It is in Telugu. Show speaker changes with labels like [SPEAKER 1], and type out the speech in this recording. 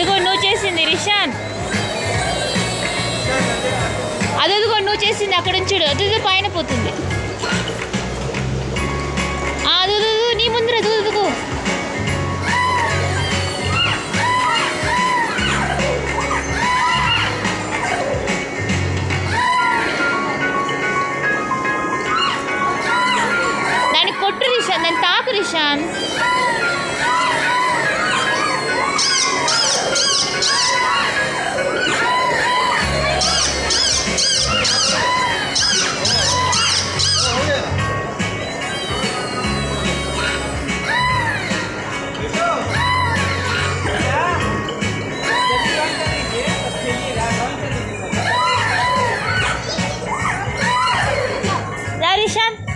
[SPEAKER 1] అదిగో నువ్వు చేసింది రిషాన్. అదిగో నువ్వు చేసింది అక్కడ చూడు. అదుదు పైన పోతుంది. నీ ముందర దూదుకు దాన్ని కొట్టు రిషాన్ దాన్ని తాకు రిషాన్. Station.